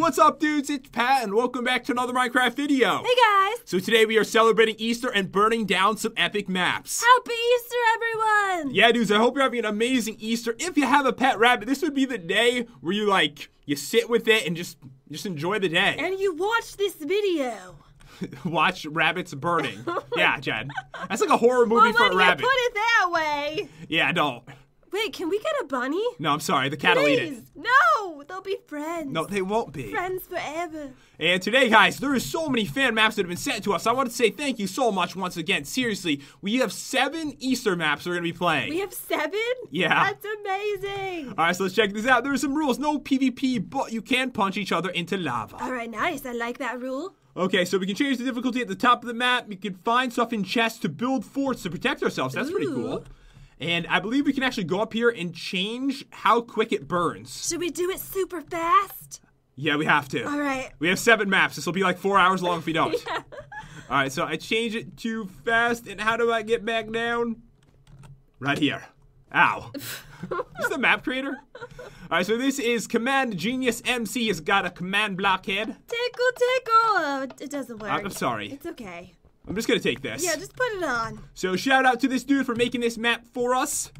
What's up, dudes? It's Pat, and welcome back to another Minecraft video. Hey guys! So today we are celebrating Easter and burning down some epic maps. Happy Easter, everyone! Yeah, dudes, I hope you're having an amazing Easter. If you have a pet rabbit, this would be the day where you like you sit with it and just just enjoy the day. And you watch this video. Watch rabbits burning. yeah, Jen. That's like a horror movie well, for a rabbit. put it that way. yeah, don't. Wait, can we get a bunny? No, I'm sorry. The cat will eat it. Please. No, they'll be friends. No, they won't be. Friends forever. And today, guys, there is so many fan maps that have been sent to us. I want to say thank you so much once again. Seriously, we have seven Easter maps we're going to be playing. We have seven? Yeah. That's amazing. All right, so let's check this out. There are some rules. No PvP, but you can punch each other into lava. All right, nice. I like that rule. Okay, so we can change the difficulty at the top of the map. We can find stuff in chests to build forts to protect ourselves. That's pretty cool. And I believe we can actually go up here and change how quick it burns. Should we do it super fast? Yeah, we have to. All right. We have seven maps. This will be like four hours long if we don't. All right, so I change it to fast, and how do I get back down? Right here. Ow. is the map creator? All right, so this is Command Genius MC. has got a command blockhead. Tickle, tickle. Oh, it doesn't work. I'm sorry. It's okay. I'm just gonna take this. Yeah, just put it on. So shout out to this dude for making this map for us.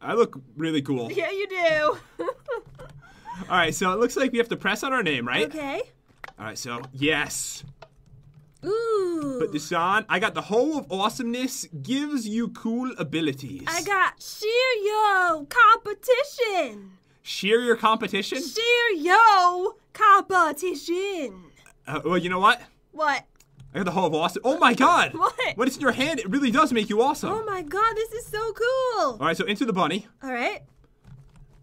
I look really cool. Yeah, you do. All right, so it looks like we have to press on our name, right? okay. All right, so yes. Ooh. Put this on. I got the whole of awesomeness gives you cool abilities. I got shear yo competition. Shear your competition? Shear yo competition. Uh, well, you know what? What? I got the whole of awesome. Oh my god! What? When it's in your hand, it really does make you awesome. Oh my god, this is so cool. All right, so into the bunny. All right.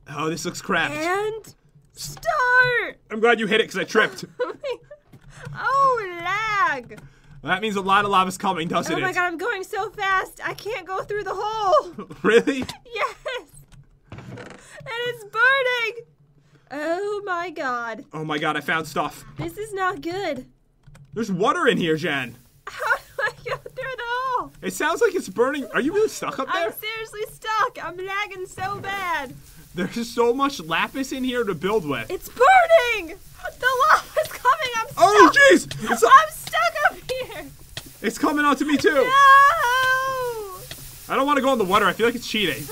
Oh, this looks crap. And start. I'm glad you hit it because I tripped. oh, lag. that means a lot of lava's coming, doesn't it? Oh my it? god, I'm going so fast. I can't go through the hole. Really? yes. And it's burning. Oh my god. Oh my god, I found stuff. This is not good. There's water in here, Jen. How do I go through the hole? It sounds like it's burning. Are you really stuck up there? I'm seriously stuck. I'm lagging so bad. There's so much lapis in here to build with. It's burning. The lava's coming. I'm oh, stuck. Oh, jeez! I'm stuck up here. it's coming onto me, too. No. I don't want to go in the water. I feel like it's cheating.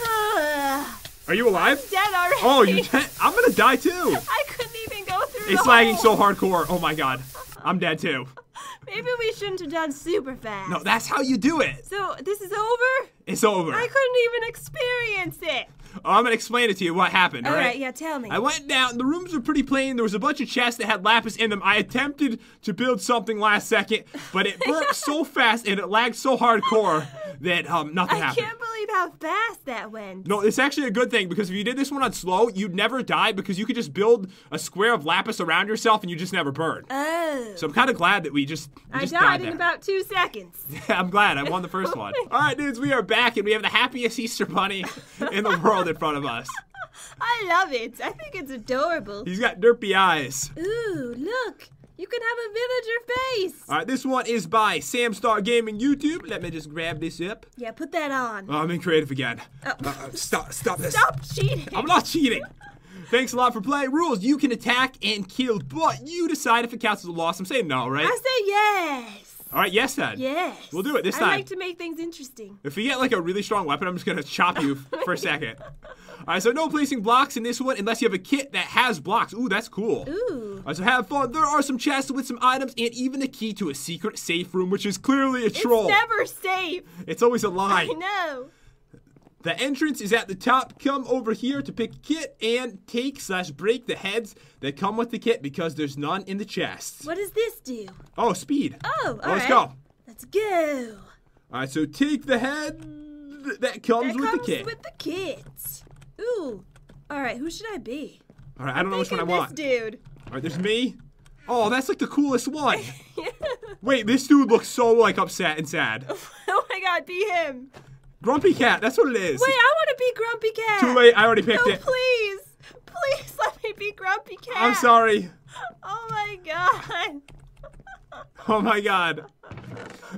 Are you alive? Dead already. Oh, you dead? I'm gonna die, too. I couldn't even go through It's lagging so hardcore. Oh my god. I'm dead, too. Maybe we shouldn't have done super fast. No, that's how you do it. So this is over? It's over. I couldn't even experience it. Oh, I'm gonna explain it to you what happened, All alright? right, yeah, tell me. I went down, the rooms were pretty plain. There was a bunch of chests that had lapis in them. I attempted to build something last second, but it burnt so fast and it lagged so hardcore that um, nothing I happened. Can't how fast that went. No, it's actually a good thing because if you did this one on slow, you'd never die because you could just build a square of lapis around yourself and you just never burn. Oh. So I'm kind of glad that we just, we I just died in about two seconds. I'm glad I won the first one. All right, dudes, we are back and we have the happiest Easter bunny in the world in front of us. I love it. I think it's adorable. He's got derpy eyes. Ooh, look. You can have a villager face. All right, this one is by Samstar Gaming YouTube. Let me just grab this up. Yeah, put that on. Oh, I'm in creative again. Oh. Uh, uh, stop, stop this. Stop cheating. I'm not cheating. Thanks a lot for playing. Rules: you can attack and kill, but you decide if it counts as a loss. I'm saying no, right? I say yes. All right, yes then. Yes. We'll do it this I time. I like to make things interesting. If you get like a really strong weapon, I'm just gonna chop you for a second. All right, so no placing blocks in this one unless you have a kit that has blocks. Ooh, that's cool. Ooh. All right, so have fun. There are some chests with some items and even a key to a secret safe room, which is clearly a troll. It's never safe. It's always a lie. I know. The entrance is at the top. Come over here to pick a kit and take slash break the heads that come with the kit because there's none in the chests. What does this do? Oh, speed. Oh, Well, let's alright. go. Let's go. All right, so take the head that comes That with comes the kit. with the kit. Ooh. All right, who should I be? All right, I don't know which one I want. This dude. All right, there's me. Oh, that's like the coolest one. Wait, this dude looks so like upset and sad. oh my god, be him. Grumpy cat, that's what it is. Wait, I want to be Grumpy Cat. Too late, I already picked No, it. please. Please let me be Grumpy Cat. I'm sorry. Oh my god. Oh my god.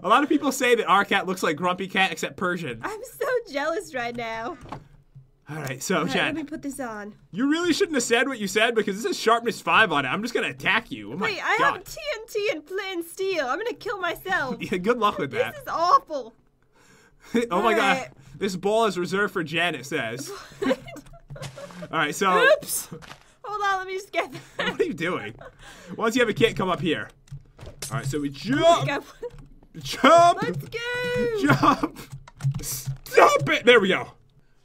A lot of people say that our cat looks like Grumpy Cat except Persian. I'm so jealous right now. All right, so All right, let me put this on. you really shouldn't have said what you said because this is sharpness five on it. I'm just gonna attack you. Oh Wait, I god. have TNT and and steel. I'm gonna kill myself. Yeah, good luck with that. This is awful. oh my god. This ball is reserved for Jen, it says. All right, so Oops. Hold on, let me just get that. what are you doing? Once you have a kit, come up here. All right, so we jump, jump, Let's go. jump. Stop it! There we go.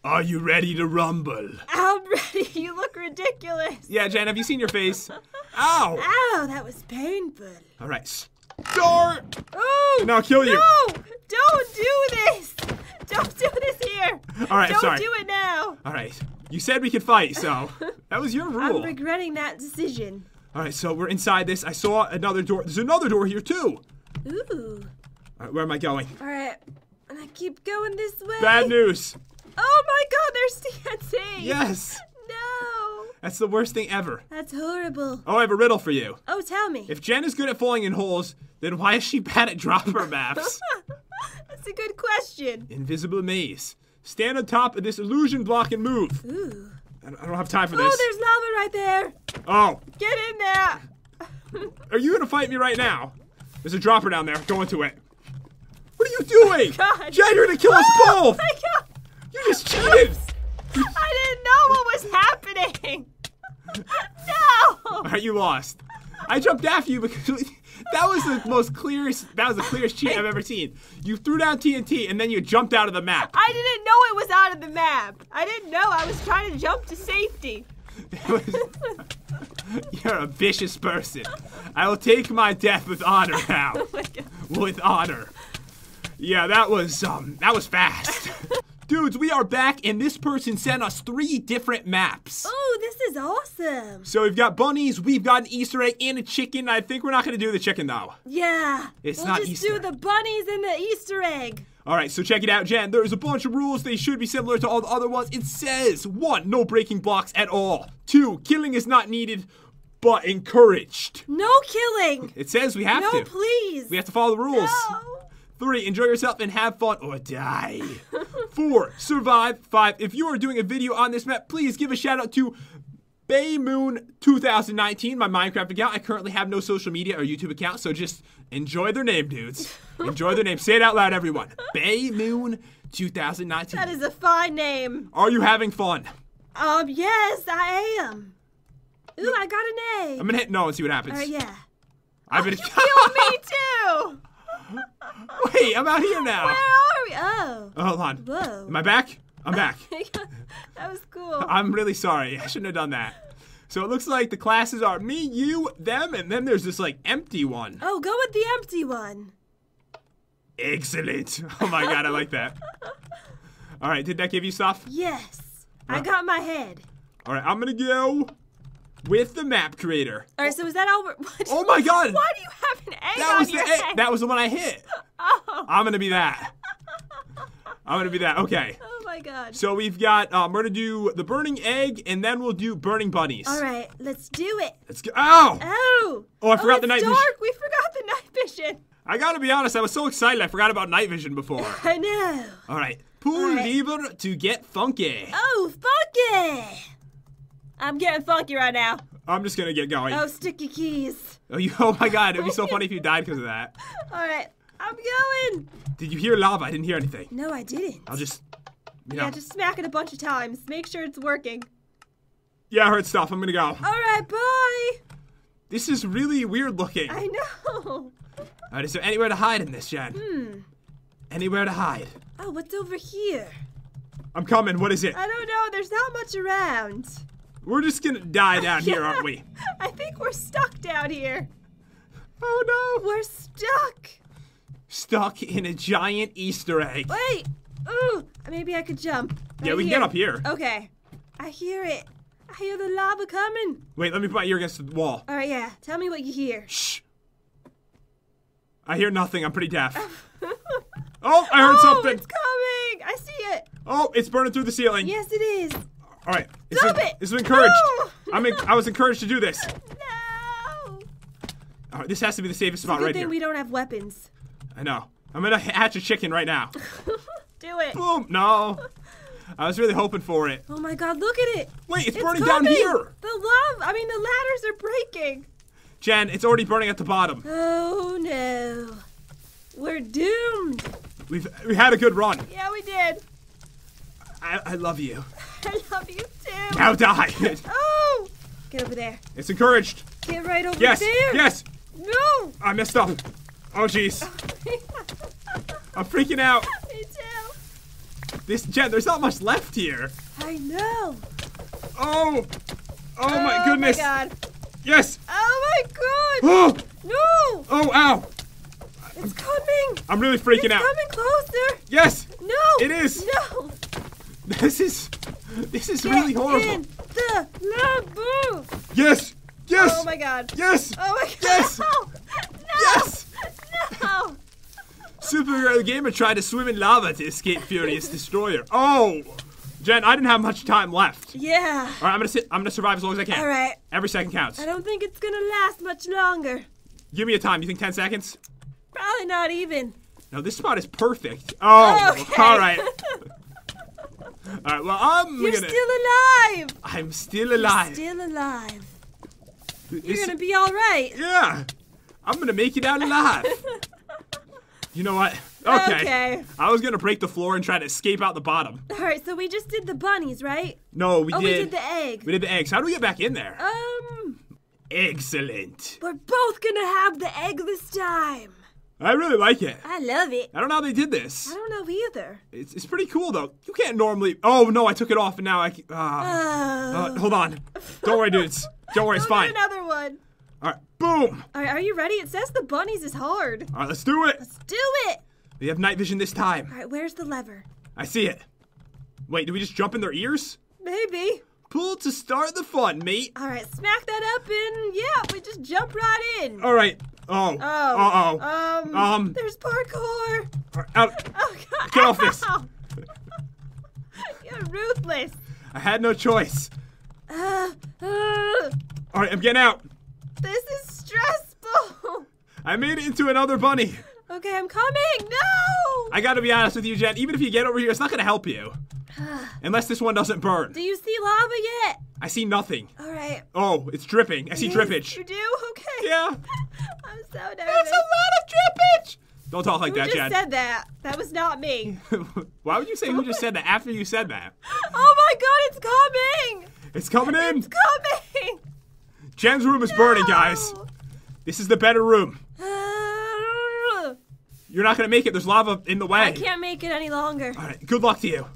Are you ready to rumble? I'm ready. You look ridiculous. Yeah, Jen, have you seen your face? Ow! Ow, that was painful. All right, start. Oh, Now I'll kill you. No, don't do this. Don't do this here. All right, don't sorry. do it now. All right, you said we could fight, so that was your rule. I'm regretting that decision. All right, so we're inside this. I saw another door. There's another door here too. Ooh. All right, where am I going? All right. And I keep going this way. Bad news. Oh my God, there's TNT. Yes, No. that's the worst thing ever. That's horrible. Oh, I have a riddle for you. Oh, tell me. If Jen is good at falling in holes, then why is she bad at dropper maps? That's a good question. Invisible maze. Stand on top of this illusion block and move. Ooh. I don't have time for this. Oh, this. there's lava right there. Oh, Get in there. are you gonna fight me right now? There's a dropper down there. Go into it. What are you doing? God. Jen, you're gonna kill us Oh both. You just cheated. I didn't know what was happening. no. All right, you lost. I jumped after you because that was the most clearest. That was the clearest cheat I've ever seen. You threw down TNT and then you jumped out of the map. I didn't know it was out of the map. I didn't know. I was trying to jump to safety. Was- You're a vicious person. I will take my death with honor now. Oh with honor. Yeah, that was um that was fast. Dudes, we are back and this person sent us three different maps. Oh, this is awesome. So we've got bunnies, we've got an Easter egg, and a chicken. I think we're not gonna do the chicken though. Yeah. It's we'll not just Easter. do the bunnies and the Easter egg. Alright, so check it out, Jen. There's a bunch of rules. They should be similar to all the other ones. It says one, no breaking blocks at all. Two, killing is not needed, but encouraged. No killing. It says we have No, to. No, please. We have to follow the rules. No. Three, enjoy yourself and have fun or die. Four, survive. Five, if you are doing a video on this map, please give a shout out to Baymoon 2019, my Minecraft account. I currently have no social media or YouTube account, so just enjoy their name, dudes. Enjoy their name. Say it out loud, everyone. Baymoon 2019. That is a fine name. Are you having fun? Um, yes, I am. Ooh, I got an A. I'm gonna hit no and see what happens. Alright, yeah. I've been. Kill me too. Wait, I'm out here now. Where are we? Oh. Hold on. Whoa. Am I back? I'm back. that was cool. I'm really sorry. I shouldn't have done that. So it looks like the classes are me, you, them, and then there's this like empty one. oh, go with the empty one. Excellent. Oh my god, I like that. All right, did that give you stuff? Yes. Uh, I got my head. All right, I'm gonna go with the map creator. All right, so is that all? We're, what, Oh my god, Why do you have an egg that on was the your eh, head? that was the one I hit. oh. I'm gonna be that. I'm gonna be that. Okay. oh my god. So we've got um, we're gonna do the burning egg, and then we'll do burning bunnies. All right, let's do it. Let's go. Oh. Oh. Oh, I forgot it's the night dark. vision. We forgot the night vision. I gotta be honest, I was so excited I forgot about night vision before. I know. All right, pull All right. lever to get funky. Oh, funky. I'm getting funky right now. I'm just gonna get going. Oh, sticky keys. Oh, you, oh my god, it'd be so funny if you died because of that. All right, I'm going. Did you hear lava? I didn't hear anything. No, I didn't. I'll just, you know. Yeah, just smack it a bunch of times. Make sure it's working. Yeah, I heard stuff. I'm gonna go. All right, bye. This is really weird looking. I know. All right, is there anywhere to hide in this, Jen? Hmm. Anywhere to hide? Oh, what's over here? I'm coming. What is it? I don't know. There's not much around. We're just gonna die down here, aren't we? I think we're stuck down here. Oh no! We're stuck. Stuck in a giant Easter egg. Wait. Ooh. Maybe I could jump. Yeah, Right we can get up here. Okay. I hear it. I hear the lava coming. Wait, let me put my ear against the wall. All right, yeah. Tell me what you hear. Shh. I hear nothing. I'm pretty deaf. Oh, I heard oh, something. it's coming. I see it. Oh, it's burning through the ceiling. Yes, it is. All right. It's Stop been, it. It's been encouraged. No. I'm en- I was encouraged to do this. No. All right, this has to be the safest It's a spot good right thing here. we don't have weapons. I know. I'm gonna hatch a chicken right now. Do it. Boom. No. I was really hoping for it. Oh my god, look at it. Wait, it's, It's burning down here. The love! I mean, the ladders are breaking. Jen, it's already burning at the bottom. Oh no. We're doomed. We've we had a good run. Yeah, we did. I, I love you. I love you too. Now die. Oh! Get over there. it's encouraged. Get right over Yes, there. yes. Yes. No! I messed up. Oh jeez, I'm freaking out. Me too. This Jen, there's not much left here. I know. Oh, oh my goodness. Oh my god. Yes. Oh my god. Oh, No! oh, ow. It's coming. I'm really freaking It's out. coming closer. Yes, No. It is. No. this is, this is Get really horrible. in the lava. Yes, yes, Oh my god. yes, Oh my god. Yes. No. No. yes. No. Superhero Gamer tried to swim in lava to escape Furious Destroyer. Oh, Jen, I didn't have much time left. Yeah. All right, I'm gonna sit. I'm gonna survive as long as I can. All right. Every second counts. I don't think it's gonna last much longer. Give me a time. You think 10 seconds? Probably not even. No, this spot is perfect. Oh, Okay. all right. All right. Well, I'm You're gonna. still alive. I'm still alive. Still alive. You're gonna be all right. Yeah, I'm gonna make it out alive. you know what? Okay. Okay. I was gonna break the floor and try to escape out the bottom. All right. So we just did the bunnies, right? No, we Oh, did. we did the egg. we did the eggs. How do we get back in there? Um, Excellent. we're both gonna have the egg this time. I really like it. I love it. I don't know how they did this. I don't know either. It's, it's pretty cool though. You can't normally. Oh no, I took it off and now I. can- Ah. Uh, Uh, hold on. Don't worry, dudes. Don't worry, it's fine. another one. All right, boom. All right, are you ready? It says the bunnies is hard. All right, let's do it. Let's do it. We have night vision this time. All right, where's the lever? I see it. Wait, do we just jump in their ears? Maybe. Pull to start the fun, mate. All right, smack that up and yeah, we just jump right in. All right. Oh. Oh. Uh oh. Um. Um. There's parkour. Out. Oh God. Get off this. You're ruthless. I had no choice. Uh, uh, All right, I'm getting out. this is stressful. I made it into another bunny. Okay, I'm coming. No. I gotta be honest with you, Jen. Even if you get over here, it's not gonna help you. Unless this one doesn't burn. Do you see lava yet? I see nothing. All right. Oh, it's dripping. I see Yes, drippage. You do? Okay. Yeah. I'm so nervous. There's a lot of drippage. Don't talk like Who that, just Jen. said that? That was not me. Why would you say who just said that after you said that? oh my god, it's coming! It's coming in. It's coming! Jen's room is burning, guys. This is the better room. You're not gonna make it. There's lava in the way. I can't make it any longer. All right. Good luck to you.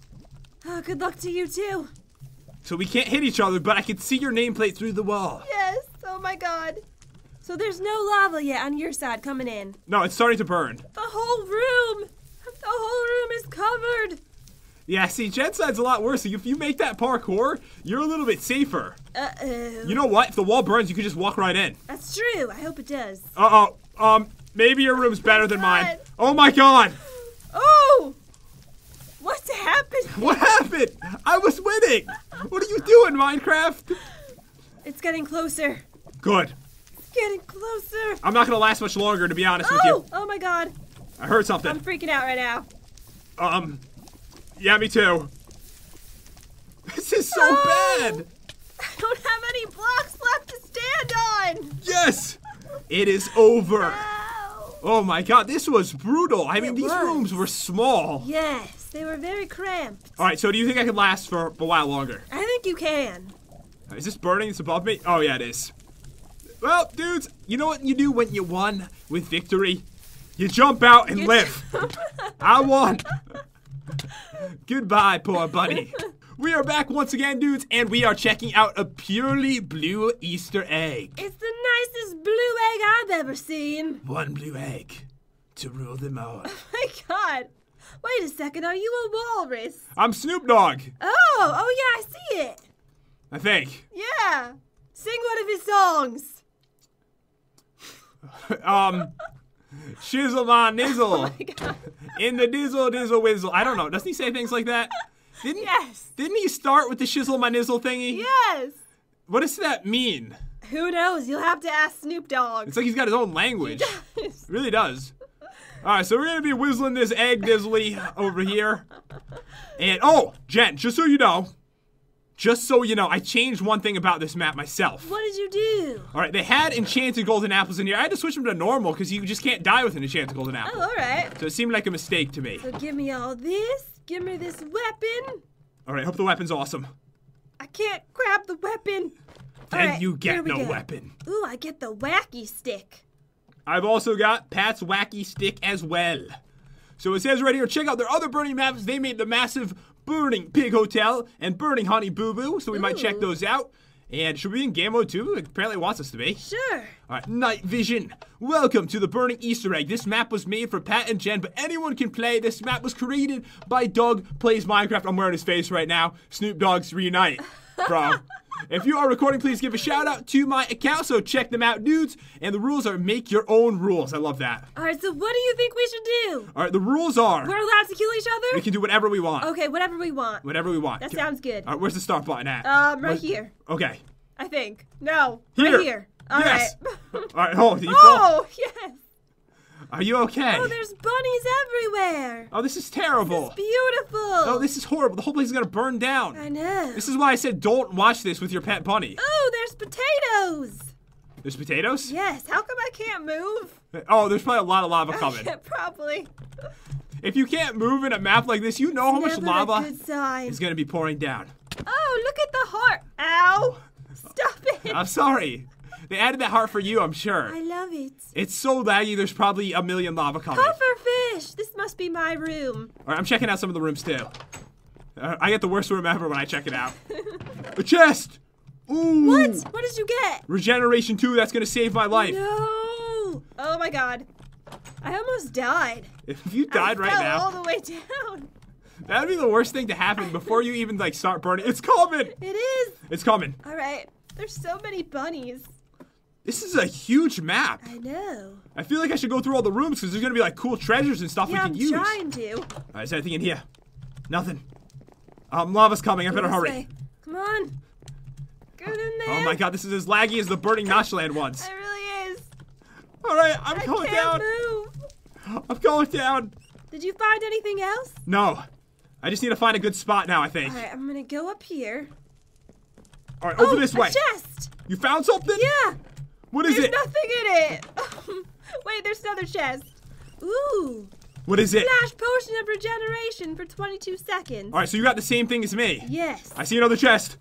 Oh, good luck to you too. So we can't hit each other, but I can see your nameplate through the wall. Yes. Oh my god. So there's no lava yet on your side coming in. No, it's starting to burn. The whole room. The whole room is covered. Yeah, see, Jen's side's a lot worse. If you make that parkour, you're a little bit safer. Uh oh. You know what? If the wall burns, you can just walk right in. That's true. I hope it does. Uh oh. Um, maybe your room's better than mine. Oh my god! Oh! What's happened? What happened? I was winning! What are you doing, Minecraft? It's getting closer. Good. Getting closer. I'm not gonna last much longer, to be honest with Oh! you. Oh my god. I heard something. I'm freaking out right now. Um, yeah, me too. This is so Oh. bad! I don't have any blocks left to stand on. Yes! It is over. Ow. Oh my god, this was brutal. I mean, these rooms were small. Yes, they were very cramped. Alright, so do you think I could last for a while longer? I think you can. Is this burning? It's above me? Oh, yeah, it is. Well, dudes, you know what you do when you won with victory? You jump out and You- live. I won. Goodbye, poor bunny. We are back once again, dudes, and we are checking out a purely blue Easter egg. It's the nicest blue egg I've ever seen. One blue egg to rule them all. Oh My god. Wait a second, are you a walrus? I'm Snoop Dogg, Oh, oh yeah, I see it. I think. Yeah. Sing one of his songs. Um, shizzle my nizzle. God. In the dizzle dizzle whizzle. I don't know. Doesn't he say things like that? Didn't Yes. Didn't he start with the shizzle my nizzle thingy? Yes. What does that mean? Who knows? You'll have to ask Snoop Dogg. It's like he's got his own language. He It really does. All right, so we're gonna be whistling this egg dizzly over here. And oh, Jen, just so you know, just so you know, I changed one thing about this map myself. What did you do? All right, they had enchanted golden apples in here. I had to switch them to normal because you just can't die with an enchanted golden apple. Oh, all right. So it seemed like a mistake to me. So give me all this. Give me this weapon. All right, hope the weapon's awesome. I can't grab the weapon. Then right, you get no go. weapon. Ooh, I get the wacky stick. I've also got Pat's Wacky Stick as well. So it says right here, check out their other burning maps. They made the massive Burning Pig Hotel and Burning Honey Boo Boo, so we might check those out. And should we be in game mode too? It apparently wants us to be. Sure. All right, Night Vision. Welcome to the Burning Easter Egg. This map was made for Pat and Jen, but anyone can play. This map was created by Doug Plays Minecraft. I'm wearing his face right now. Snoop Dogg's Reunite, bro. if you are recording, please give a shout out to my account. So check them out, dudes. And the rules are make your own rules. I love that. All right, so what do you think we should do? All right, the rules are We're allowed to kill each other. we can do whatever we want. Okay, whatever we want. Whatever we want. That sounds good. All right, where's the start button at? Um, right Where's- here. Okay. I think. No. Here. Right here. All right. yes. All right, hold. Did you fall? oh, yes. Are you okay? Oh, there's bunnies everywhere. Oh, this is terrible. It's beautiful. Oh, this is horrible. The whole place is gonna burn down. I know. This is why I said don't watch this with your pet bunny. Oh, there's potatoes. There's potatoes? Yes. How come I can't move? Oh, there's probably a lot of lava coming. Yeah, probably. If you can't move in a map like this, you know how much lava a good sign. is gonna be pouring down. Oh, look at the heart. Ow. Stop it. I'm sorry. They added that heart for you, I'm sure. I love it. It's so laggy, there's probably a million lava coming. Pufferfish. This must be my room. Alright, I'm checking out some of the rooms too. Uh, I get the worst room ever when I check it out. a chest! Ooh! What? What did you get? Regeneration 2, that's gonna save my life. No. Oh my god. I almost died. If you died I right fell now, all the way down. that'd be the worst thing to happen before you even like start burning. It's coming! It is. It's coming. All right. There's so many bunnies. This is a huge map. I know. I feel like I should go through all the rooms because there's gonna be like cool treasures and stuff Yeah, we I'm can use. trying to. Alright, is there anything in here? Nothing. Um, lava's coming. I better hurry. way. Come on. Get in there. Oh my god, this is as laggy as the burning Notchland ones. It really is. Alright, I'm I going can't down. move. I'm going down. Did you find anything else? No. I just need to find a good spot now, I think. All right, I'm gonna go up here. Alright, over oh, this a way. chest. You found something? Yeah. What is There's it? There's nothing in it. Wait, there's another chest. Ooh. What is it? Flash potion of regeneration for 22 seconds. Alright, so you got the same thing as me. Yes. I see another chest.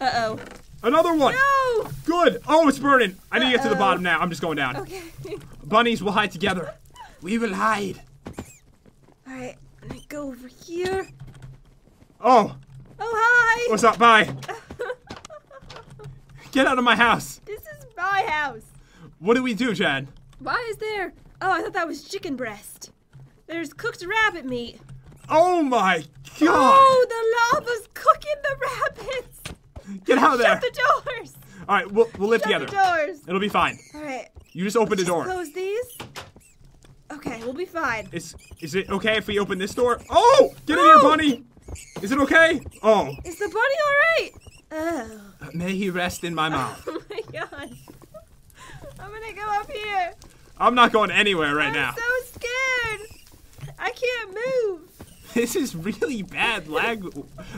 Uh oh. Another one. No. Good. Oh, it's burning. I need to get to the bottom now. I'm just going down. Okay. Bunnies will hide together. We will hide. All right. I'm gonna go over here. Oh, Oh hi. what's up? Bye. Get out of my house. This is my house. What do we do, Jen? Why is there? Oh, I thought that was chicken breast. There's cooked rabbit meat. Oh my god! Oh, the lava's cooking the rabbits. Get out of there! Shut the doors. All right, we'll we'll live Shut together. the doors. It'll be fine. All right. You just open the door. Close these. Okay, we'll be fine. Is is it okay if we open this door? Oh, get in here, No. bunny. Is it okay? Oh, Is the bunny all right? Oh. may he rest in my mouth. Oh my god. I'm gonna go up here. I'm not going anywhere right now. I'm so scared. I can't move. This is really bad lag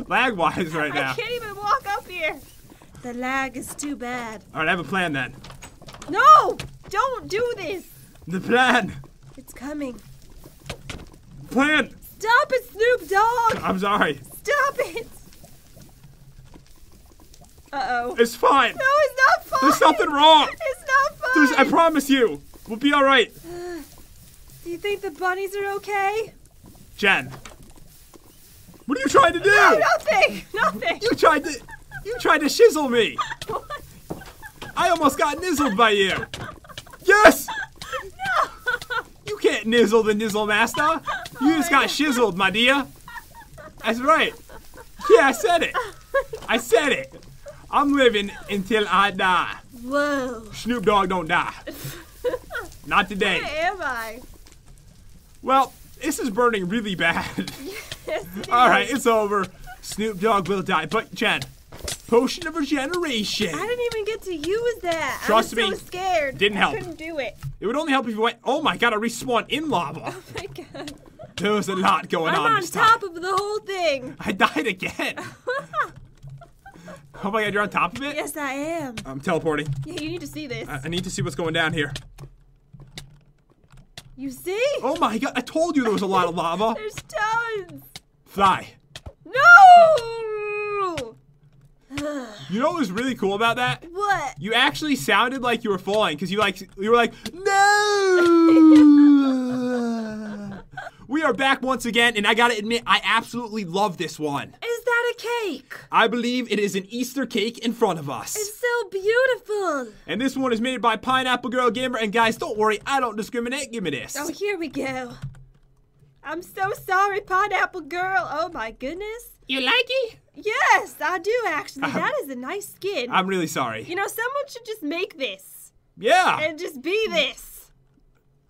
lag wise right now. I can't even walk up here. The lag is too bad. All right, I have a plan then. No! Don't do this. The plan. It's coming. Plan. Stop it, Snoop Dogg! I'm sorry. Stop it! Uh oh. It's fine. No, it's not fine. There's nothing wrong. It's not fine. There's, I promise you, we'll be all right. Do you think the bunnies are okay? Jen, what are you trying to do? No, nothing. Nothing. You tried to, you tried to shizzle me. What? I almost got nizzled by you. Yes. No. You can't nizzle the nizzle master. You just got shizzled, my dear. That's right. Yeah, I said it. I said it. I'm living until I die. Whoa. Snoop Dogg don't die. Not today. Where am I? Well, this is burning really bad. Yes, All right, it's over. Snoop Dogg will die. But Jen, Potion of regeneration. I didn't even get to use that. Trust I was me, so scared. didn't help. I couldn't do it. It would only help if you went. Oh my god, I respawned in lava. Oh my god. There was a lot going I'm on on this top time. of the whole thing. I died again. oh my god, you're on top of it? Yes, I am. I'm teleporting. Yeah, you need to see this. I, I need to see what's going down here. you see? Oh my god, I told you there was a lot of lava. There's tons. Fly. No! You know what was really cool about that? what? You actually sounded like you were falling because you like you were like no. we are back once again, and I gotta admit, I absolutely love this one. Is that a cake? I believe it is an Easter cake in front of us. It's so beautiful. And this one is made by Pineapple Girl Gamer. And guys, don't worry, I don't discriminate. Give me this. Oh, here we go. I'm so sorry, Pineapple Girl. Oh my goodness. You like it? Yes, I do actually. Uh-huh. that is a nice skin. I'm really sorry. you know, someone should just make this Yeah. and just be this.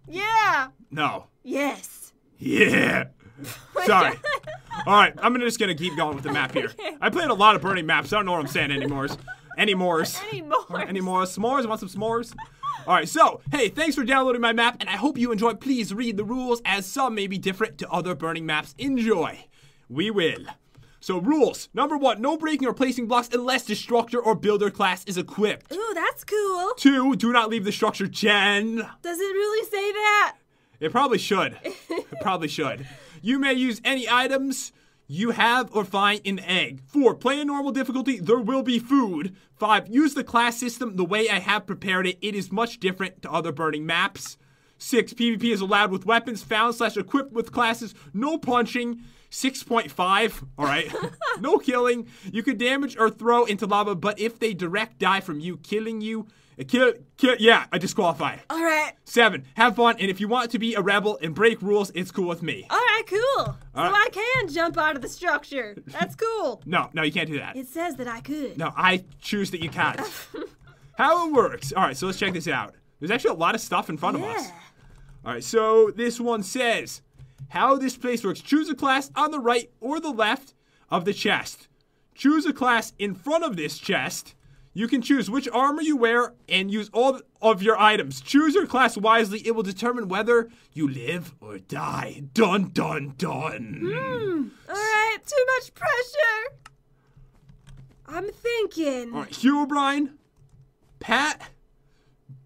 Yeah. No. Yes. Yeah. Sorry. All right, I'm just gonna keep going with the map here. I played a lot of burning maps. I don't know what I'm saying anymore. Anymore. Any more? Any s'mores? Want some s'mores? All right, so hey, thanks for downloading my map, and I hope you enjoy. Please read the rules, as some may be different to other burning maps. Enjoy. We will. So rules number one: no breaking or placing blocks unless destructor or builder class is equipped. Ooh, that's cool. Two: do not leave the structure gen. Does it really say that? It probably should. It probably should. You may use any items you have or find in the egg. Four, play in normal difficulty. There will be food. Five, use the class system the way I have prepared it. It is much different to other burning maps. Six, PvP is allowed with weapons found slash equipped with classes. No punching. 6.5, all right? no killing. You could damage or throw into lava, but if they direct die from you killing you, kill, kill, yeah, I disqualify. All right. Seven, have fun, and if you want to be a rebel and break rules, it's cool with me. All right, cool. so right. I can jump out of the structure. That's cool. No, no, you can't do that. it says that I could. No, I choose that you can't. How it works. All right, so let's check this out. There's actually a lot of stuff in front of us. All right, so this one says how this place works. Choose a class on the right or the left of the chest. Choose a class in front of this chest. You can choose which armor you wear and use all of your items. Choose your class wisely. It will determine whether you live or die. Dun dun dun. Hmm. All right, too much pressure. I'm thinking. All right, Herobrine, Pat,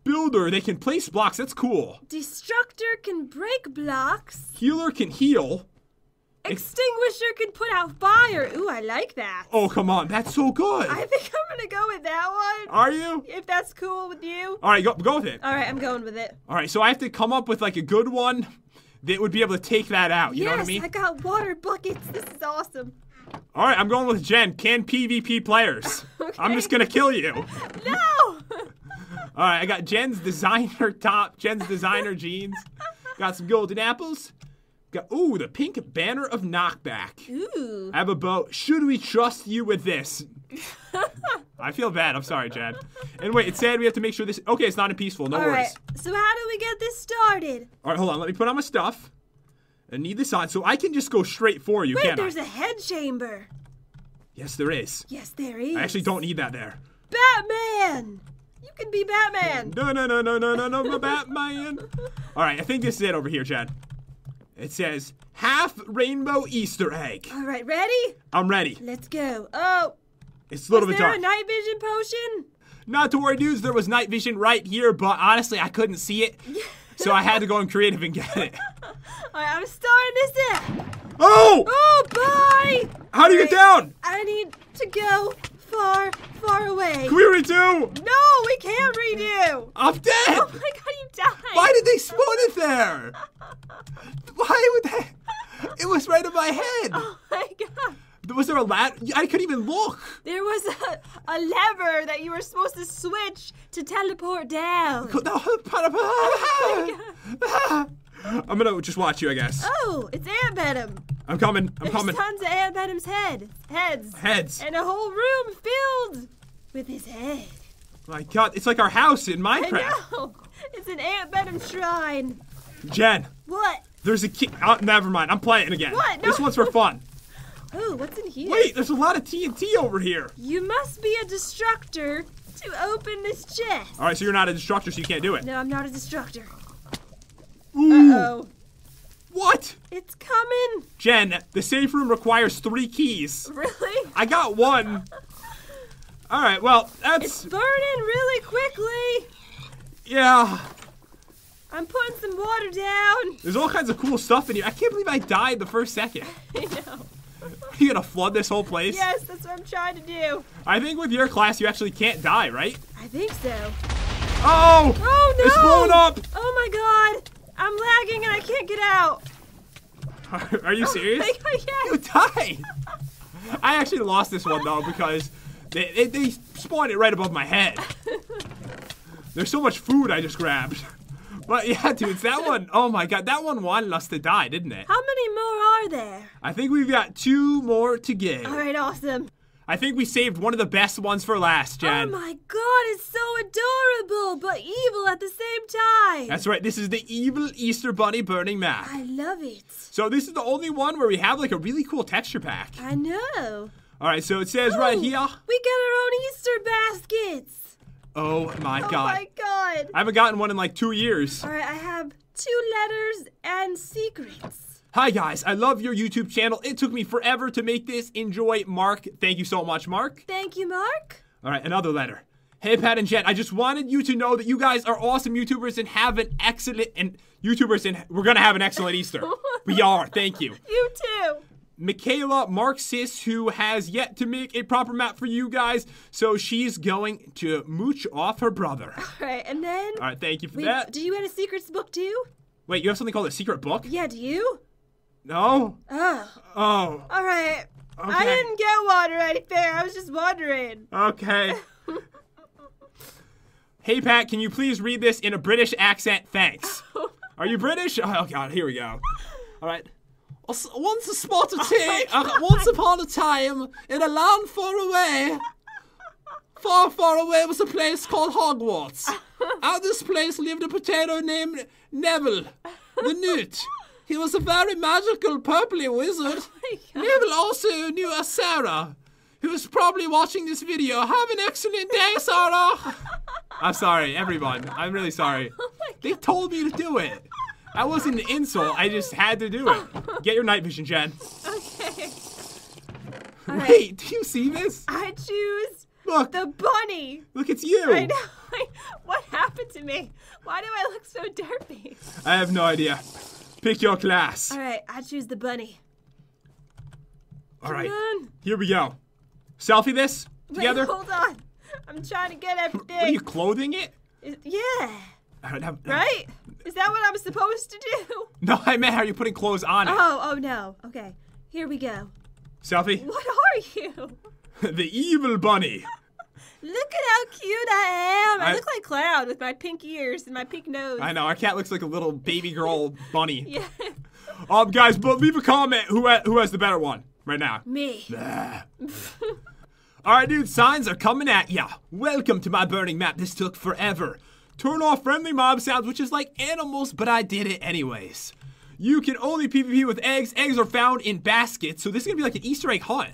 Builder. They can place blocks. That's cool. Destructor can break blocks. Healer can heal. Extinguisher can put out fire. Ooh, I like that. Oh, come on. That's so good. I think I'm gonna go with that one. Are you? If that's cool with you. All right, go, go with it. All right, I'm going with it. All right, so I have to come up with like a good one that would be able to take that out. You yes, know what I mean? I got water buckets. This is awesome. All right, I'm going with Jen. Can PvP players. I'm just gonna kill you. All No. right, I got Jen's designer top, Jen's designer jeans. Got some golden apples. Got ooh the pink banner of knockback. Ooh. I have a bow. Should we trust you with this? I feel bad. I'm sorry, Jen. And wait, it said we have to make sure this. Okay, it's not in peaceful. No All worries. right. So how do we get this started? All right, hold on. Let me put on my stuff. I need this on, so I can just go straight for you, Wait, can't there's I? a head chamber. Yes, there is. Yes, there is. I actually don't need that there. Batman. You can be Batman. No, no, no, no, no, no, no, no, Batman. All right, I think this is it over here, Chad. It says half rainbow Easter egg. All right, ready? I'm ready. Let's go. Oh, It's a little bit dark. is there a night vision potion? Not to worry, dudes. There was night vision right here, but honestly, I couldn't see it, so I had to go on creative and get it. All right, I'm starting this. Oh! Oh, bye. How do you get down? I need to go far, far away. Can we redo? No, we can't redo. I'm dead. Oh my god, you died. Why did they spawn it there? Why would they? It was right in my head. Oh my god. Was there a ladder? I couldn't even look. There was a, a lever that you were supposed to switch to teleport down. oh I'm gonna just watch you, I guess. Oh, it's Ant Venom. I'm coming. I'm There's coming. tons of Ant Venom's head heads. Heads. And a whole room filled with his head. My God, it's like our house in Minecraft. I know. It's an Ant Venom shrine. Jen, What? there's a key. Oh, never mind. I'm playing again. What? No. This one's for fun. Oh, what's in here? Wait, there's a lot of TNT over here. You must be a destructor to open this chest. All right, so you're not a destructor, so you can't do it. No, I'm not a destructor. Ooh, Uh-oh. What? It's coming. Jen, the safe room requires three keys. Really? I got one. All right, well, that's. It's burning really quickly. yeah. I'm putting some water down. There's all kinds of cool stuff in here. I can't believe I died the first second. I know. Are you gonna flood this whole place? Yes, that's what I'm trying to do. I think with your class, you actually can't die, right? I think so. Oh! Oh no! It's blown up! Oh my god! I'm lagging and I can't get out. Are you oh serious? yeah. You died! I actually lost this one though because they, they, they spawned it right above my head. There's so much food I just grabbed. But yeah, dudes, that one, oh my god, that one wanted us to die, didn't it? How many more are there? I think we've got two more to get. All right, awesome. I think we saved one of the best ones for last, Jen. Oh my god, it's so adorable but evil at the same time. That's right, this is the evil Easter Bunny burning map. I love it. So this is the only one where we have like a really cool texture pack. I know. All right, so it says right here. We get our own Easter baskets. Oh my oh god. Oh my god. I haven't gotten one in like two years. All right, I have two letters and secrets. Hi guys, I love your YouTube channel. It took me forever to make this. Enjoy, Mark. Thank you so much, Mark. Thank you, Mark. All right, another letter. Hey Pat and Jen, I just wanted you to know that you guys are awesome YouTubers and have an excellent and YouTubers and we're gonna have an excellent Easter. we are. Thank you. You too. Michaela Marxis, who has yet to make a proper map for you guys, so she's going to mooch off her brother. All right, and then. All right, thank you for Wait, that. do you have a secrets book too? Wait, you have something called a secret book? Yeah, do you? No? Oh. Oh, All right. I didn't get water or anything. I was just wondering. okay. hey, Pat, can you please read this in a British accent? Thanks. Are you British? Oh, God, here we go. All right. Once a spot of tea, uh, once upon a time, in a land far away, far, far away was a place called Hogwarts. At this place lived a potato named Neville, the Newt. He was a very magical purpley wizard. Oh Neville also knew a Sarah, who's probably watching this video. Have an excellent day, Sarah. I'm sorry, everyone. I'm really sorry. Oh they told me to do it. That wasn't an insult. I just had to do it. Get your night vision, Jen. Okay. Wait, do you see this? I choose Look, the bunny. look, it's you. I know. what happened to me? Why do I look so derpy? I have no idea. Pick your class. All right, I choose the bunny. All right, here we go. Selfie this together. Wait, hold on. I'm trying to get everything. What are you clothing it? Is- yeah. Have- Right? Is that what I'm supposed to do? No, I meant are you putting clothes on it? Oh, oh no. Okay. Here we go. Selfie. What are you? the evil bunny. Look at how cute I am. I, I- look like Cloud with my pink ears and my pink nose. I know our cat looks like a little baby girl bunny. Yeah. Um, guys, but leave a comment who ha- who has the better one right now. Me. All right, dude, signs are coming at ya. Welcome to my burning map. This took forever. Turn off friendly mob sounds, which is like animals, but I did it anyways. You can only PvP with eggs. Eggs are found in baskets, so this is gonna be like an Easter egg hunt.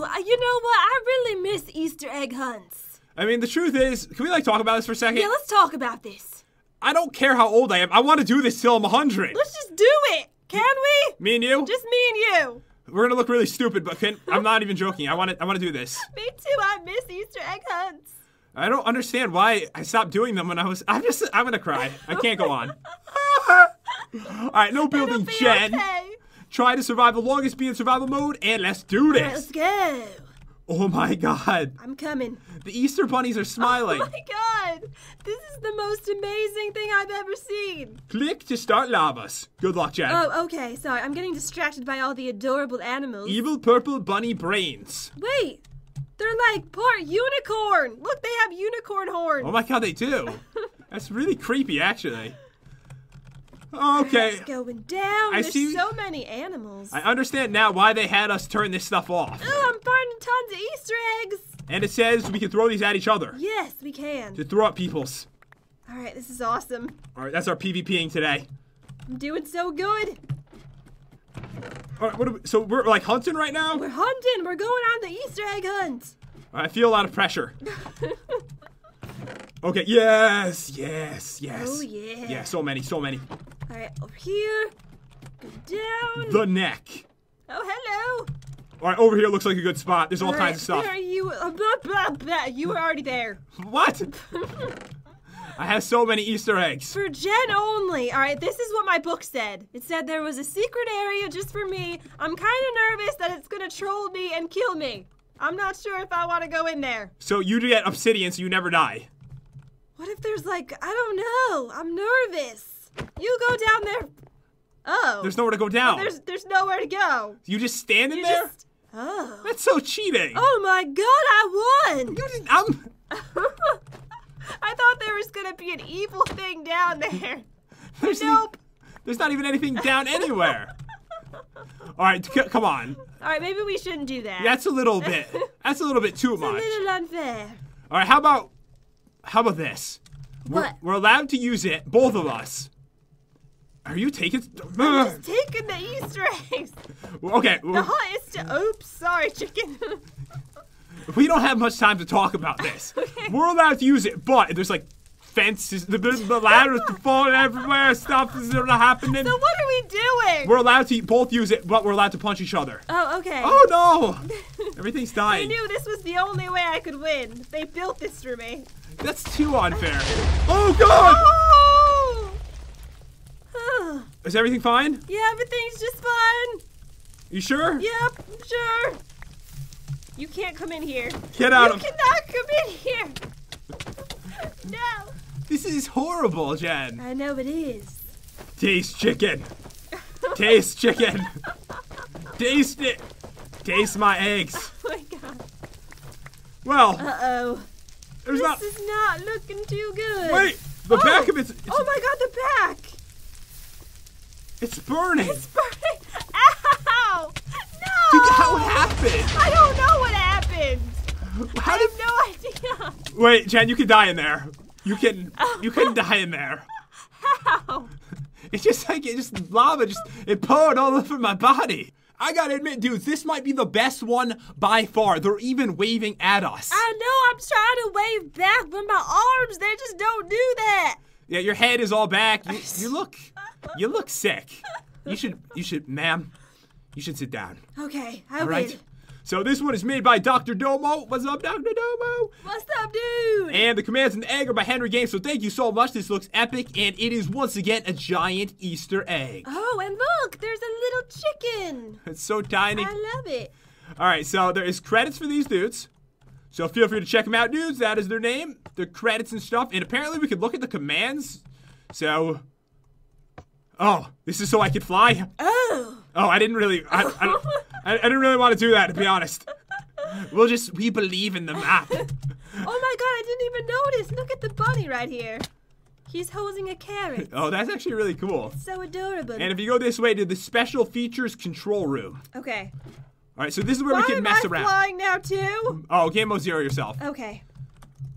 You know what? I really miss Easter egg hunts. I mean, the truth is, can we like talk about this for a second? Yeah, let's talk about this. I don't care how old I am. I want to do this till I'm 100. Let's just do it. Can we? Me and you, Just me and you. we're gonna look really stupid, but can, I'm not even joking. I want to. I want to do this. Me too. I miss Easter egg hunts. I don't understand why I stopped doing them when I was. I'm just. I'm gonna cry. I can't go on. All right, no building, Jen. okay. Try to survive the longest, be in survival mode, and let's do right, let's go. Oh my God, I'm coming. the Easter bunnies are smiling. Oh my god! This is the most amazing thing I've ever seen. Click to start lavas. Good luck, Jen. Oh, okay. Sorry, I'm getting distracted by all the adorable animals. Evil purple bunny brains. Wait, they're like part unicorn. Look, they have unicorn horns. Oh my God, they do. That's really creepy, actually. Okay. It's going down. I There's see- so many animals. I understand now why they had us turn this stuff off. Oh, I'm finding tons of Easter eggs. And it says we can throw these at each other Yes, we can. to throw at people's. All right, this is awesome. All right, that's our PvPing today. I'm doing so good. All right, what are we, so we're like hunting right now. We're hunting. We're going on the Easter egg hunt. I feel a lot of pressure. Okay, yes, yes, yes. Oh, yeah. Yeah, so many, so many. All right, over here. Go down. The neck. Oh, hello. All right, over here looks like a good spot. There's all, All kinds of stuff. There you. Uh, blah, blah, blah. You were already there. What? I have so many Easter eggs. For Jen only. All right, this is what my book said. It said there was a secret area just for me. I'm kind of nervous that it's gonna troll me and kill me. I'm not sure if I want to go in there. So you get obsidian, so you never die. What if there's like I don't know. I'm nervous. You go down there. Oh. There's nowhere to go down. There's there's nowhere to go. You just stand in You there. just. Oh. That's so cheating. Oh my God! I won. You just- I'm. I thought there was gonna be an evil thing down there. There's, Nope. there's not even anything down anywhere. All right, come on. All right, maybe we shouldn't do that. That's a little bit. That's a little bit too It's a much. little unfair. All right, how about how about this? We're, What? we're allowed to use it, both of us. Are you taking? Just taking the Easter eggs. Okay, The is to. Oops, sorry, chicken. we don't have much time to talk about this. Okay. We're allowed to use it, but there's like fences, the, the ladders to fall everywhere, stuff is happening. so what are we doing? We're allowed to both use it, but we're allowed to punch each other. oh, okay. Oh no! Everything's dying. I knew this was the only way I could win. They built this for me. That's too unfair. Oh god! Oh! Is everything fine? yeah, everything's just fine. You sure? Yep, sure. You can't come in here. Get out you of. cannot come in here. no. This is horrible, Jen. I know it is. Taste chicken. Taste chicken. Taste it. Taste my eggs. Oh my god. Well, Uh oh. This not. is not looking too good. Wait, the Oh. back of it's it's, Oh my god, the back! It's burning. It's burning! Ow! No! Dude, how happened? I don't know what happened! How I did? have no idea! Wait, Jen, you can die in there. You can. You can die in there. How? It's just like it just lava just it poured all over my body. I gotta admit, dudes, this might be the best one by far. They're even waving at us. I know I'm trying to wave back, but my arms, they just don't do that! Yeah, your head is all back. You, you look, you look sick. You should, you should, ma'am, you should sit down. Okay, I All win. right. So this one is made by Dr. Domo. What's up, Dr. Domo? What's up, dude? And the commands and the egg are by Henry Games. So thank you so much. This looks epic, and it is once again a giant Easter egg. oh, and look, there's a little chicken! It's so tiny. I love it. All right, so there is credits for these dudes. So feel free to check them out, dudes. That is their name, their credits and stuff. And apparently we could look at the commands. So, oh, this is so I could fly. Oh! Oh, I didn't really, I, I, I, I didn't really want to do that, to be honest. We'll just, we believe in the map. Oh my god, I didn't even notice! Look at the bunny right here. He's holding a carrot. Oh, that's actually really cool. So adorable. And if you go this way to the special features control room. okay. All right, so this is where Why we can am mess I around. flying now too? Oh, game mode zero yourself. Okay.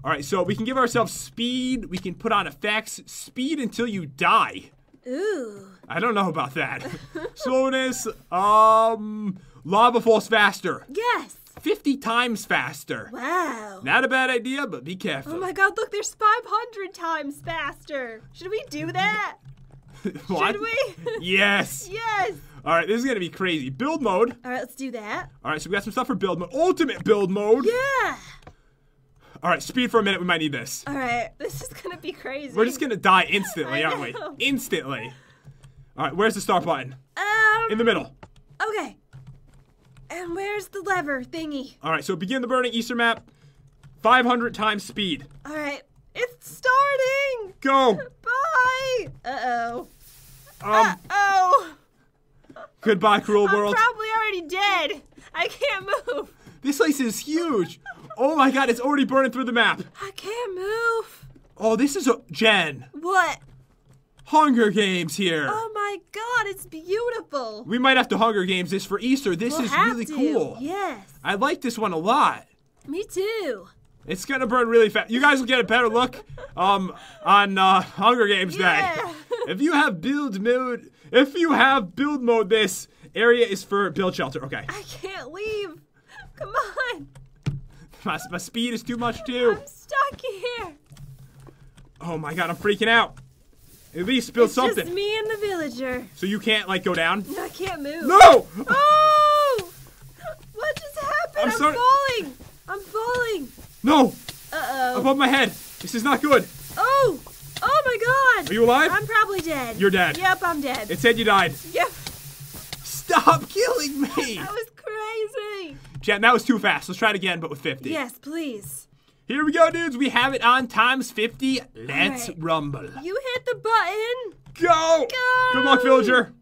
All right, so we can give ourselves speed. We can put on effects. Speed until you die. Ooh. I don't know about that. Slowness. Um, lava falls faster. Yes. 50 times faster. Wow. Not a bad idea, but be careful. Oh my god, look, there's 500 times faster. Should we do that? Should we? Yes. yes. All right, this is going to be crazy. Build mode. All right, let's do that. All right, so we got some stuff for build mode. Ultimate build mode. Yeah. All right, speed for a minute. We might need this. All right, this is gonna be crazy. We're just going to die instantly, aren't we? Instantly. All right, where's the start button? Um. In the middle. Okay. And where's the lever thingy? All right, so begin the burning Easter map. 500 times speed. All right, it's starting. Go. Bye. Uh oh. Um, Oh. goodbye, cruel world. I'm probably already dead. I can't move. This place is huge. Oh my god, it's already burning through the map. I can't move. Oh, this is a Jen. What? Hunger Games here. Oh my god, it's beautiful. We might have to Hunger Games this for Easter. This We'll is really to. cool. Yes. I like this one a lot. Me too. It's gonna burn really fast. You guys will get a better look um on uh, Hunger Games Yeah. Day. If you have build mode, if you have build mode this, area is for build shelter. Okay. I can't leave. Come on. My, my speed is too much too. I'm stuck here. Oh my god, I'm freaking out. At least build It's something. just me and the villager. So you can't like go down? No, I can't move. No! Oh! What just happened? I'm I'm, sorry- falling. I'm falling. No! Uh oh. Above my head. This is not good. Oh! Oh my god! Are you alive? I'm probably dead. You're dead. Yep, I'm dead. It said you died. Yep. Stop killing me! That was crazy. Jen, that was too fast. Let's try it again, but with 50. Yes, please. Here we go, dudes. We have it on times 50. Let's Alright. rumble. You hit the button. Go! Go! Good luck, villager.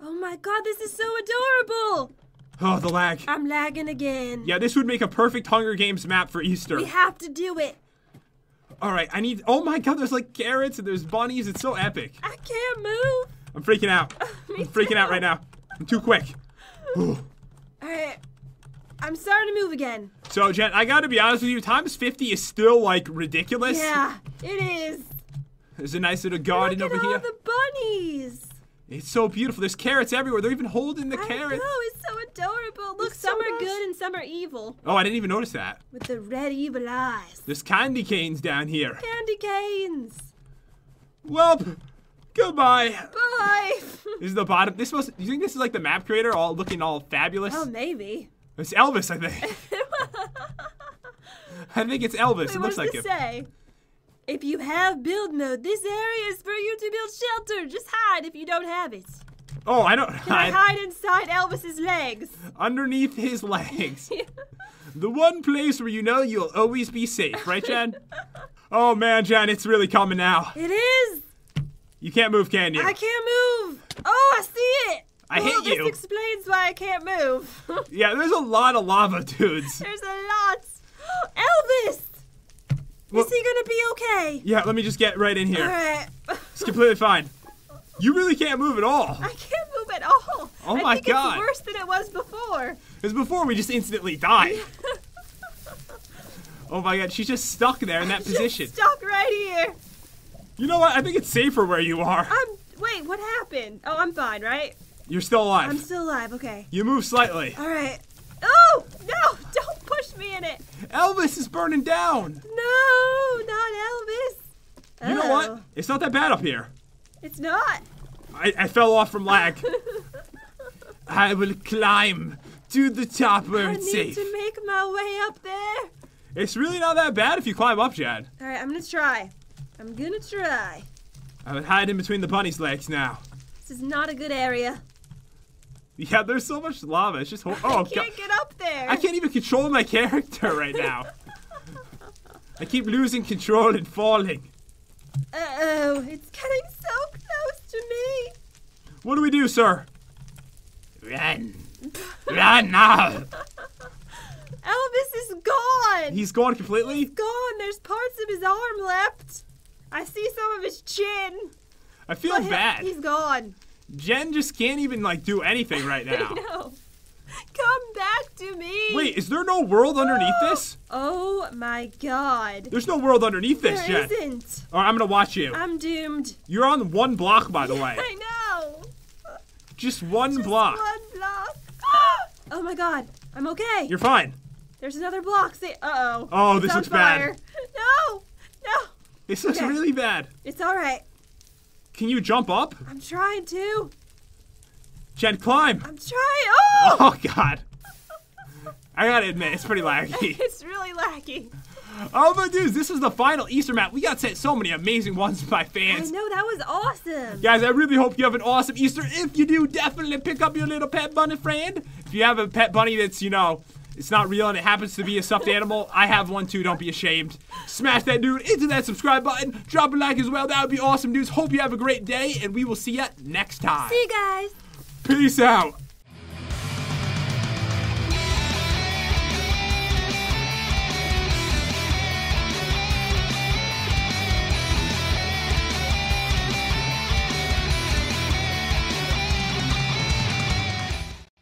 Oh my god, this is so adorable. Oh, the lag. I'm lagging again. Yeah, this would make a perfect Hunger Games map for Easter. We have to do it. All right, I need. Oh my God, there's like carrots and there's bunnies. It's so epic. I can't move. I'm freaking out. I'm freaking out right now. I'm too quick. Ooh. Alright. I'm starting to move again. So, Jen, I gotta be honest with you. Times 50 is still like ridiculous. Yeah, it is. There's a nice little garden Look over at all here. the bunnies. It's so beautiful. There's carrots everywhere. They're even holding the I carrots. know, it's so adorable. Look, It's so some are nice. good and some are evil. Oh, I didn't even notice that. With the red evil eyes. There's candy canes down here. Candy canes. Well, goodbye. Bye. This is the bottom. This was. You think this is like the map creator, all looking all fabulous? oh, maybe. It's Elvis, I think. I think it's Elvis. Wait, it looks like it. say? If you have build mode, this area is for you to build shelter. Just hide if you don't have it. Oh, I don't. Can I I, hide inside Elvis's legs? underneath his legs. the one place where you know you'll always be safe, right, Jen? oh man, Jen, it's really coming now. it is. You can't move, can you? I can't move. Oh, I see it. I well, hit this explains why I can't move. Yeah, there's a lot of lava, dudes. There's a lot. Elvis! Well- is he gonna be okay? Yeah, let me just get right in here. Alright. It's completely fine. You really can't move at all. I can't move at all. Oh I my think God. It's worse than it was before. Because before we just instantly died. Oh my god, she's just stuck there in that Just position. stuck right here. You know what? I think it's safer where you are. I'm. Wait, what happened? Oh, I'm fine, right? You're still alive. I'm still alive. Okay. You move slightly. All right. Oh no! Don't push me in it. Elvis is burning down. No, not Elvis. You know Oh, what? It's not that bad up here. It's not. I, I fell off from lag. I will climb to the top where I it's need to make my way up there. It's really not that bad if you climb up, Jad. All right, I'm gonna try. I'm gonna try. I would hide in between the bunny's legs now. This is not a good area. Yeah, there's so much lava. It's just ho- oh I can't get up there. I can't even control my character right now. I keep losing control and falling. Uh oh, it's getting so close to me. What do we do, sir? Run. Run now. Elvis is gone. He's gone completely? He's gone. There's parts of his arm left. I see some of his chin. I feel But bad. He's gone. Jen just can't even like do anything right now. no. Come back to me. Wait, is there no world underneath this? Oh my god. There's no world underneath this, There Jen. isn't. All right, I'm gonna watch you. I'm doomed. You're on one block, by the way. I know. Just one Just block. One block. oh my god. I'm okay. You're fine. There's another block. Say, uh oh. Oh, It's this looks bad. fire. No. No. This looks Okay. really bad. It's all right. Can you jump up? I'm trying to. Jen, climb. I'm trying. Oh. Oh, God. I gotta admit, it's pretty laggy. it's really laggy. Oh, but dudes, this is the final Easter map. We got sent so many amazing ones by fans. I know that was awesome. Guys, I really hope you have an awesome Easter. If you do, definitely pick up your little pet bunny friend. If you have a pet bunny that's, you know, it's not real and it happens to be a stuffed animal, I have one too. Don't be ashamed. Smash that dude into that subscribe button. Drop a like as well. That would be awesome, dudes. Hope you have a great day, and we will see you next time. See you guys. Peace out.